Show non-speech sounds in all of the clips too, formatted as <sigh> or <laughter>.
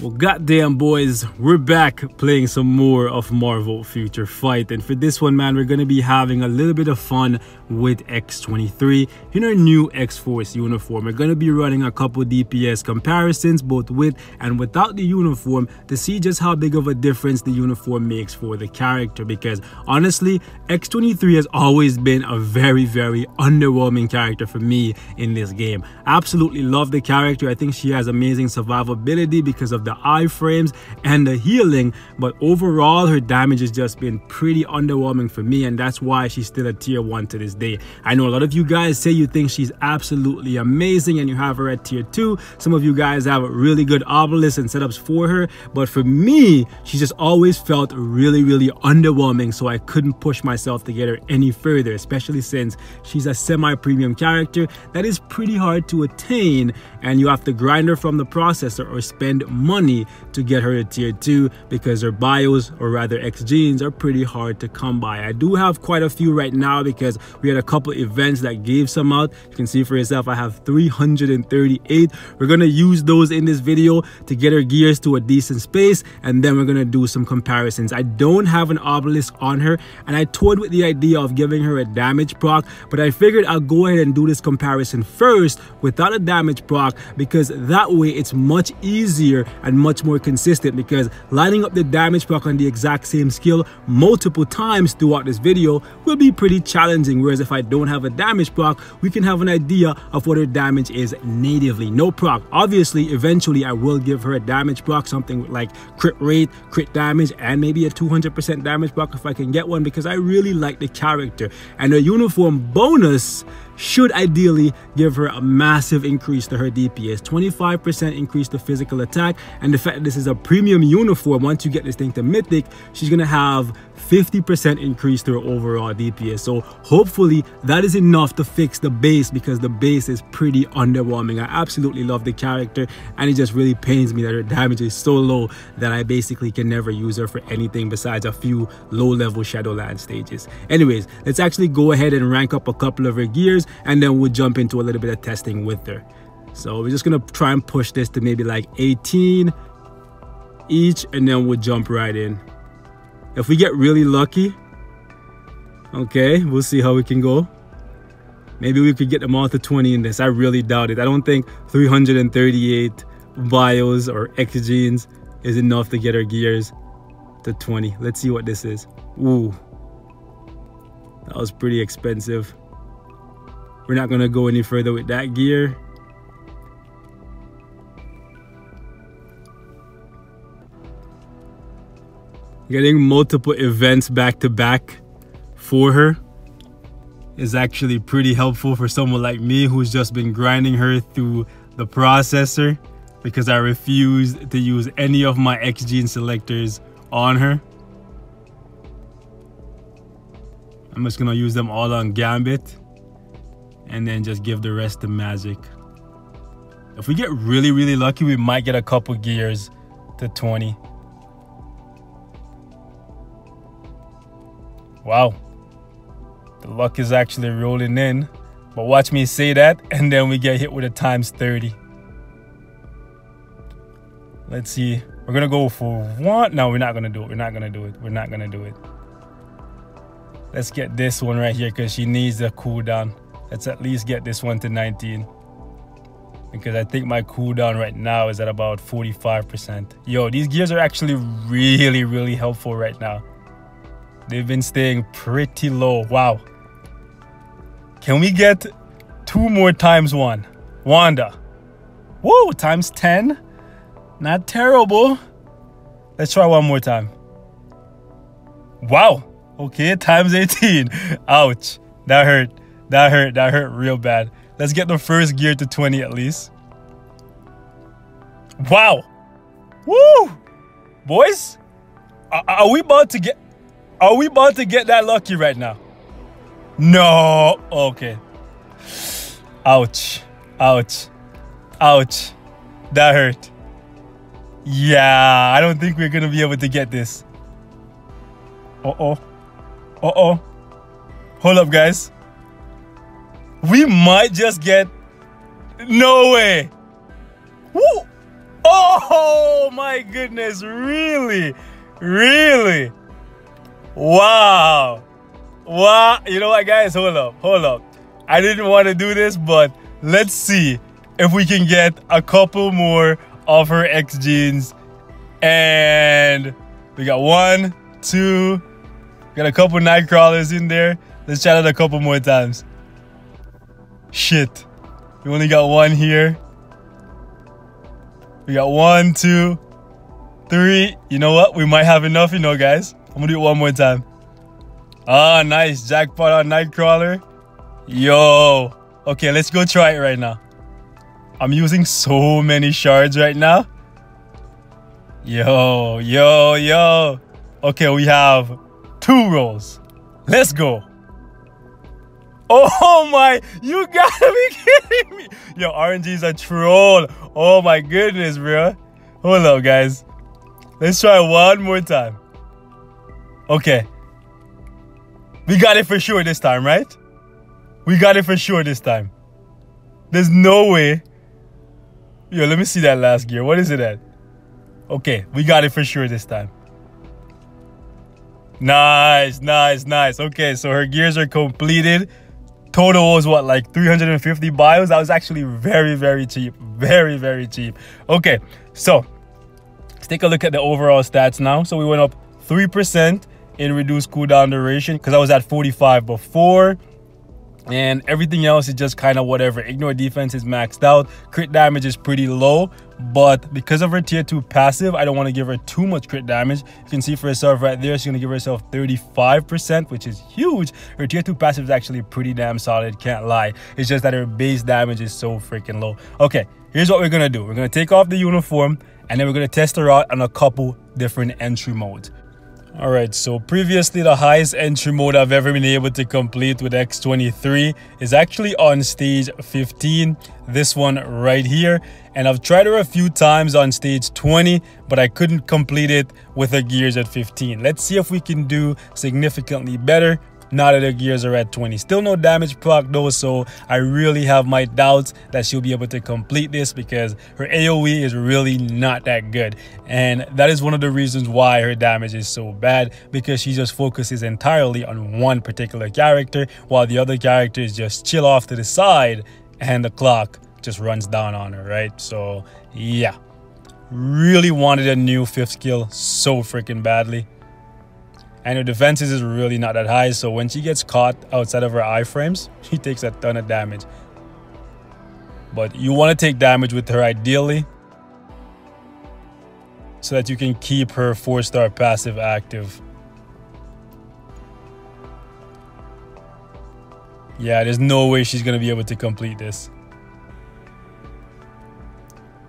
Well, goddamn, boys, we're back playing some more of Marvel Future Fight. And for this one, man, we're to be having a little bit of fun with X23 in our new X-Force uniform. We're going to be running a couple DPS comparisons, both with and without the uniform, to see just how big of a difference the uniform makes for the character. Because honestly, X23 has always been a very, very underwhelming character for me in this game. Absolutely love the character. I think she has amazing survivability because of the iframes and the healing but overall her damage has just been pretty underwhelming for me and that's why she's still a tier 1 to this day i know a lot of you guys say you think she's absolutely amazing and you have her at tier 2 some of you guys have really good obelisks and setups for her but for me she just always felt really really underwhelming so i couldn't push myself to get her any further especially since she's a semi-premium character that is pretty hard to attain and you have to grind her from the processor or spend money to get her to tier 2 because her bios or rather X genes are pretty hard to come by. I do have quite a few right now because we had a couple events that gave some out. You can see for yourself I have 338. We're to use those in this video to get her gears to a decent space and then we're to do some comparisons. I don't have an obelisk on her and I toyed with the idea of giving her a damage proc but I figured I'll go ahead and do this comparison first without a damage proc because that way it's much easier and much more consistent because lining up the damage proc on the exact same skill multiple times throughout this video will be pretty challenging whereas if I don't have a damage proc we can have an idea of what her damage is natively. No proc. Obviously eventually I will give her a damage proc something like crit rate crit damage and maybe a 200% damage proc if I can get one because I really like the character. And a uniform bonus should ideally give her a massive increase to her DPS, 25% increase to physical attack, and the fact that this is a premium uniform, once you get this thing to Mythic, she's gonna have 50% increase to her overall DPS. So hopefully that is enough to fix the base because the base is pretty underwhelming. I absolutely love the character and it just really pains me that her damage is so low that I basically can never use her for anything besides a few low level Shadowland stages. Anyways, let's actually go ahead and rank up a couple of her gears and then we'll jump into a little bit of testing with her. So we're just gonna try and push this to maybe like 18 each and then we'll jump right in. If we get really lucky, okay, we'll see how we can go. Maybe we could get them all to 20 in this. I really doubt it. I don't think 338 bios or X genes is enough to get our gears to 20. Let's see what this is. Ooh, that was pretty expensive. We're not gonna go any further with that gear. Getting multiple events back to back for her is actually pretty helpful for someone like me who's just been grinding her through the processor because I refused to use any of my X gene selectors on her. I'm just gonna use them all on Gambit and then just give the rest to Magik. If we get really, really lucky, we might get a couple gears to 20. Wow. The luck is actually rolling in. But watch me say that, <laughs> and then we get hit with a times 30. Let's see. We're gonna go for one. No, we're not gonna do it. We're not gonna do it. We're not gonna do it. Let's get this one right here because she needs a cooldown. Let's at least get this one to 19. Because I think my cooldown right now is at about 45%. Yo, these gears are actually really, really helpful right now. They've been staying pretty low. Wow. Can we get two more times one? Wanda. Whoa, times 10. Not terrible. Let's try one more time. Wow. Okay, times 18. <laughs> Ouch. That hurt. That hurt. That hurt real bad. Let's get the first gear to 20 at least. Wow. Woo. Boys, are, we about to get... Are we about to get that lucky right now? No. Okay. Ouch. Ouch. Ouch. That hurt. Yeah, I don't think we're going to be able to get this. Uh-oh. Uh-oh. Hold up, guys. We might just get... No way. Woo. Oh my goodness, really? Really? Wow. Wow. You know what, guys? Hold up. Hold up. I didn't want to do this, but let's see if we can get a couple more of her X genes. And we got one, two, got a couple Nightcrawlers in there. Let's try it a couple more times. Shit. We only got one here. We got one, two, three. You know what? We might have enough, you know, guys. I'm gonna do it one more time. Ah, nice. Jackpot on Nightcrawler. Yo. Okay, let's go try it right now. I'm using so many shards right now. Yo, yo, yo. Okay, we have two rolls. Let's go. Oh my, you gotta be kidding me. Yo, RNG's a troll. Oh my goodness, bro. Hold up, guys. Let's try one more time. Okay. We got it for sure this time, right? We got it for sure this time. There's no way. Yo, let me see that last gear. What is it at? Okay, we got it for sure this time. Nice, nice, nice. Okay, so her gears are completed total was what like 350 bios? That was actually very very cheap. Very very cheap. Okay so let's take a look at the overall stats now. So we went up three percent in reduced cooldown duration because i was at 45 before and everything else is just kind of whatever. Ignore defense is maxed out. Crit damage is pretty low, but because of her tier 2 passive, I don't want to give her too much crit damage. You can see for herself right there, she's going to give herself 35%, which is huge. Her tier 2 passive is actually pretty damn solid, can't lie. It's just that her base damage is so freaking low. Okay, here's what we're going to do. We're going to take off the uniform, and then we're going to test her out on a couple different entry modes. Alright, so previously the highest entry mode I've ever been able to complete with X23 is actually on stage 15, this one right here. And I've tried her a few times on stage 20, but I couldn't complete it with her gears at 15. Let's see if we can do significantly better now that her gears are at 20. Still no damage proc though, so I really have my doubts that she'll be able to complete this because her AoE is really not that good. And that is one of the reasons why her damage is so bad because she just focuses entirely on one particular character while the other characters just chill off to the side and the clock just runs down on her, right? So yeah, really wanted a new fifth skill so freaking badly and her defenses is really not that high. So when she gets caught outside of her iframes, <laughs> she takes a ton of damage. But you want to take damage with her ideally so that you can keep her 4-star passive active. Yeah, there's no way she's going to be able to complete this.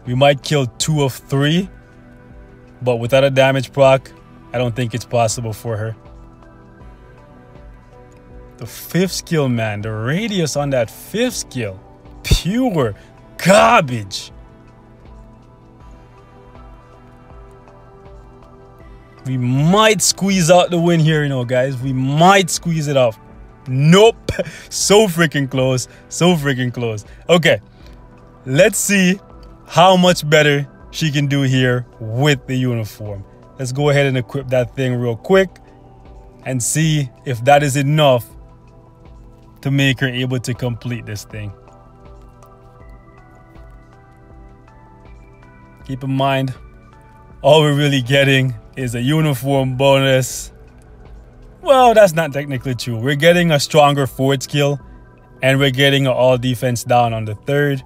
We might kill two of three, but without a damage proc, I don't think it's possible for her. The fifth skill, man, the radius on that fifth skill, pure garbage. We might squeeze out the win here, you know, guys. We might squeeze it off. Nope. <laughs> So freaking close. So freaking close. Okay. Let's see how much better she can do here with the uniform. Let's go ahead and equip that thing real quick and see if that is enough to make her able to complete this thing. Keep in mind, all we're really getting is a uniform bonus. Well, that's not technically true. We're getting a stronger forward skill and we're getting an all defense down on the third.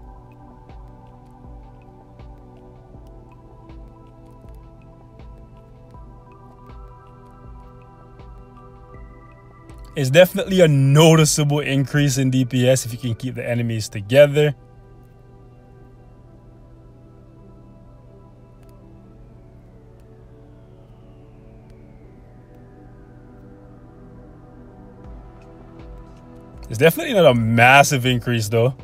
It's definitely a noticeable increase in DPS if you can keep the enemies together. It's definitely not a massive increase though.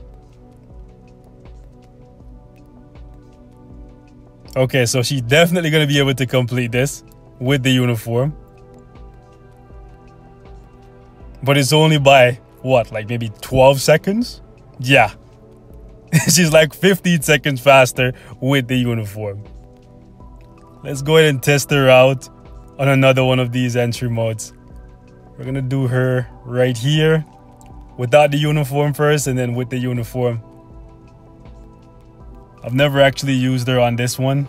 Okay, so she's definitely going to be able to complete this with the uniform. But it's only by what, like maybe 12 seconds? Yeah. <laughs> She's like 15 seconds faster with the uniform. Let's go ahead and test her out on another one of these entry modes. We're gonna do her right here without the uniform first and then with the uniform. I've never actually used her on this one,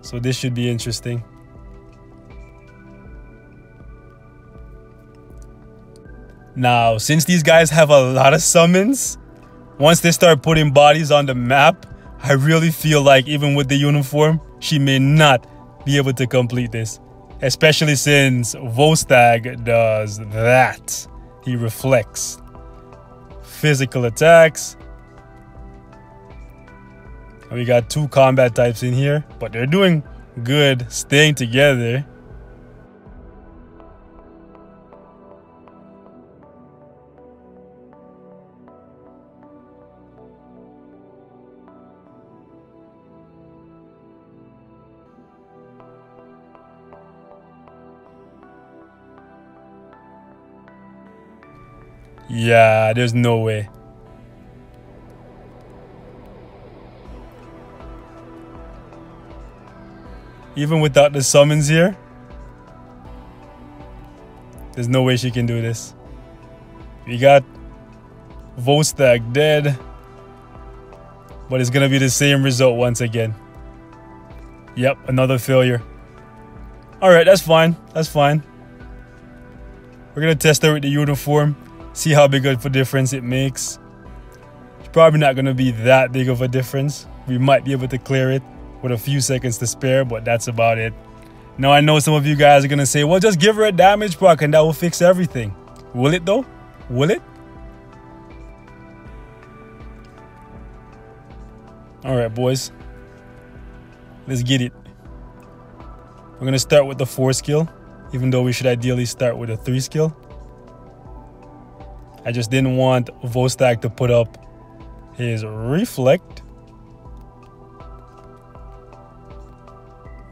so this should be interesting. Now, since these guys have a lot of summons, once they start putting bodies on the map, I really feel like even with the uniform, she may not be able to complete this. Especially since Volstagg does that. He reflects. Physical attacks. We got two combat types in here, but they're doing good staying together. Yeah, there's no way. Even without the summons here, there's no way she can do this. We got Volstagg dead, but it's gonna be the same result once again. Yep, another failure. Alright, that's fine. That's fine. We're gonna test her with the uniform see how big of a difference it makes. It's probably not going to be that big of a difference. We might be able to clear it with a few seconds to spare, but that's about it. Now, I know some of you guys are going to say, well, just give her a damage proc and that will fix everything. Will it though? Will it? All right, boys. Let's get it. We're going to start with the 4 skill, even though we should ideally start with a 3 skill. I just didn't want Volstagg to put up his reflect.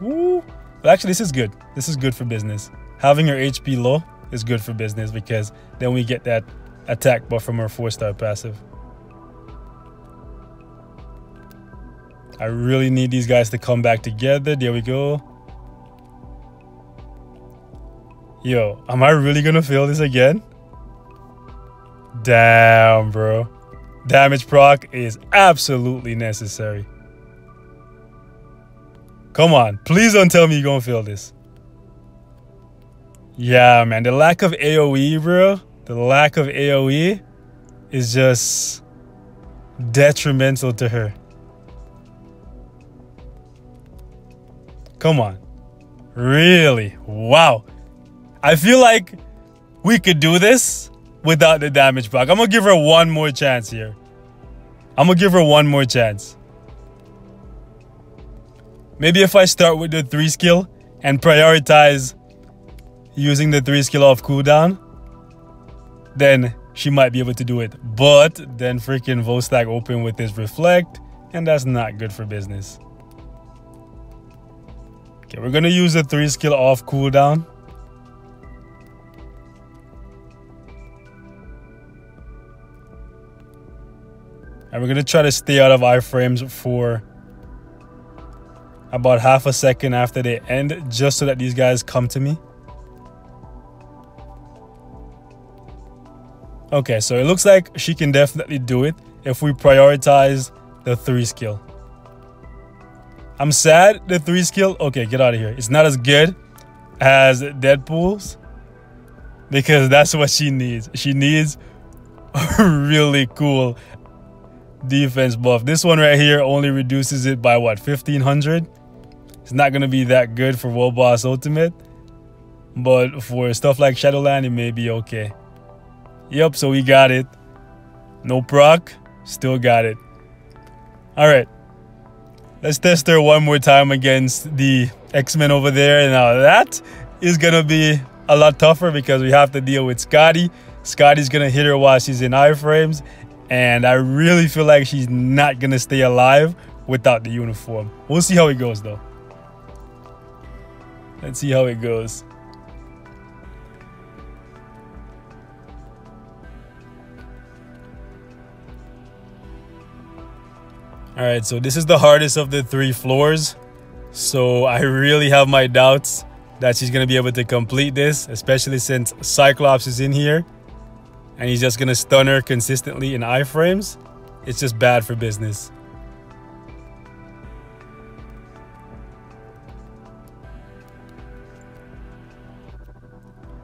Ooh. But actually, this is good. This is good for business. Having her HP low is good for business because then we get that attack buff from our four-star passive. I really need these guys to come back together. There we go. Yo, am I really gonna fail this again? Damn, bro. Damage proc is absolutely necessary. Come on. Please don't tell me you're to feel this. Yeah, man. The lack of AoE, bro. The lack of AoE is just detrimental to her. Come on. Really? Wow. I feel like we could do this without the damage proc. I'm gonna give her one more chance here. I'm gonna give her one more chance. Maybe if I start with the three skill and prioritize using the three skill off cooldown, then she might be able to do it. But then freaking Volstagg open with his reflect, and that's not good for business. Okay, we're gonna use the three skill off cooldown. And we're gonna try to stay out of iframes for about half a second after they end, just so that these guys come to me. Okay, so it looks like she can definitely do it if we prioritize the three skill. I'm sad the three skill, okay, get out of here. It's not as good as Deadpool's because that's what she needs. She needs a <laughs> really cool defense buff. This one right here only reduces it by what, 1500? It's not going to be that good for World Boss Ultimate. But for stuff like Shadowland, it may be okay. Yep, so we got it. No proc, still got it. Alright. Let's test her one more time against the X-Men over there. Now that is going to be a lot tougher because we have to deal with Scotty. Scotty's going to hit her while she's in iframes and I really feel like she's not gonna stay alive without the uniform. We'll see how it goes though. Let's see how it goes. All right, so this is the hardest of the three floors. So I really have my doubts that she's to be able to complete this, especially since Cyclops is in here and he's just to stun her consistently in iframes. It's just bad for business.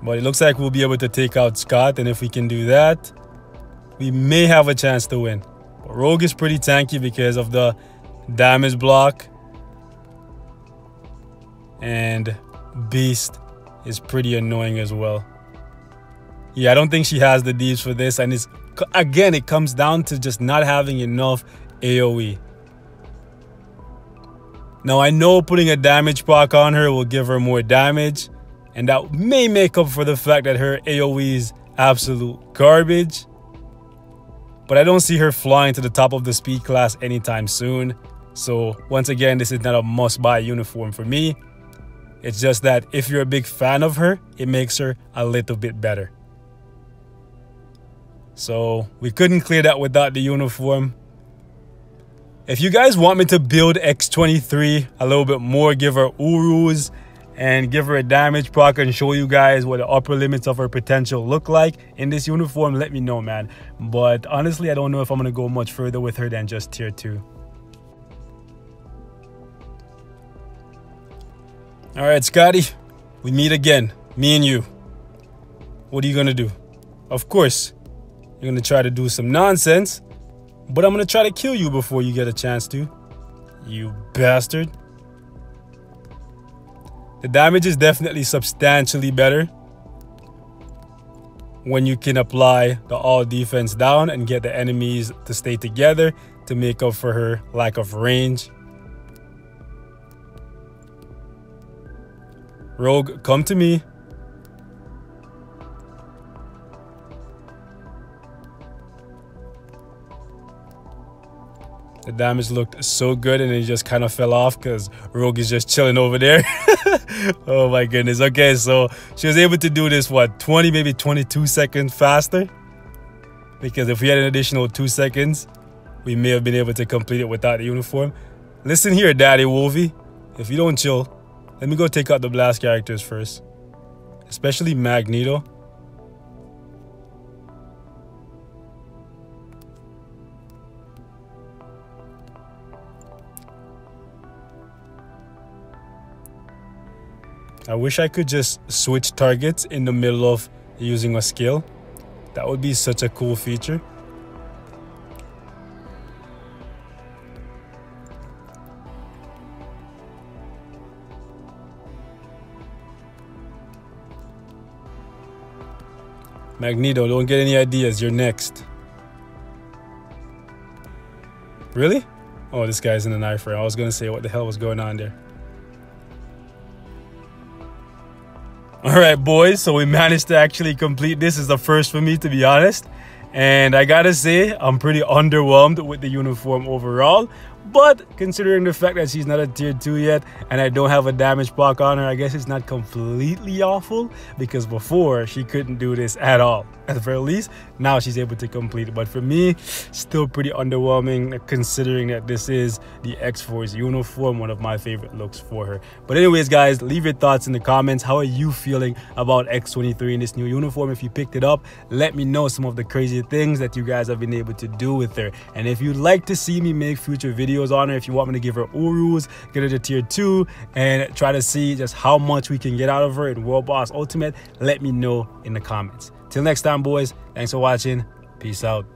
But it looks like we'll be able to take out Scott, and if we can do that, we may have a chance to win. But Rogue is pretty tanky because of the damage block. And Beast is pretty annoying as well. Yeah, I don't think she has the deeds for this. And it's again, it comes down to just not having enough AoE. Now, I know putting a damage proc on her will give her more damage. And that may make up for the fact that her AoE is absolute garbage. But I don't see her flying to the top of the speed class anytime soon. So once again, this is not a must-buy uniform for me. It's just that if you're a big fan of her, it makes her a little bit better. So we couldn't clear that without the uniform. If you guys want me to build X23 a little bit more, give her Urus and give her a damage proc and show you guys what the upper limits of her potential look like in this uniform, let me know, man. But honestly, I don't know if I'm going to go much further with her than just tier 2. All right, Scotty, we meet again, me and you. What are you gonna do? Of course, you're gonna try to do some nonsense, but I'm gonna try to kill you before you get a chance to. You bastard. The damage is definitely substantially better when you can apply the all defense down and get the enemies to stay together to make up for her lack of range. Rogue, come to me. The damage looked so good and it just kind of fell off because Rogue is just chilling over there. <laughs> oh my goodness. Okay, so she was able to do this, what, 20, maybe 22 seconds faster? Because if we had an additional two seconds, we may have been able to complete it without the uniform. Listen here, Daddy Wolvie. If you don't chill, let me go take out the blast characters first. Especially Magneto. I wish I could just switch targets in the middle of using a skill. That would be such a cool feature. Magneto, don't get any ideas. You're next. Really? Oh, this guy's in the knife I was gonna say what the hell was going on there. All right, boys. So we managed to actually complete this. Is the first for me, to be honest. And I gotta say, I'm pretty underwhelmed with the uniform overall. But considering the fact that she's not a tier 2 yet and I don't have a damage block on her, I guess it's not completely awful because before she couldn't do this at all. At the very least, now she's able to complete it. But for me, still pretty underwhelming considering that this is the X-Force uniform, one of my favorite looks for her. But anyways, guys, leave your thoughts in the comments. How are you feeling about X-23 in this new uniform? If you picked it up, let me know some of the crazy things that you guys have been able to do with her. And if you'd like to see me make future videos, videos on her. If you want me to give her Urus, get her to tier 2, and try to see just how much we can get out of her in World Boss Ultimate, let me know in the comments. Till next time, boys, thanks for watching. Peace out.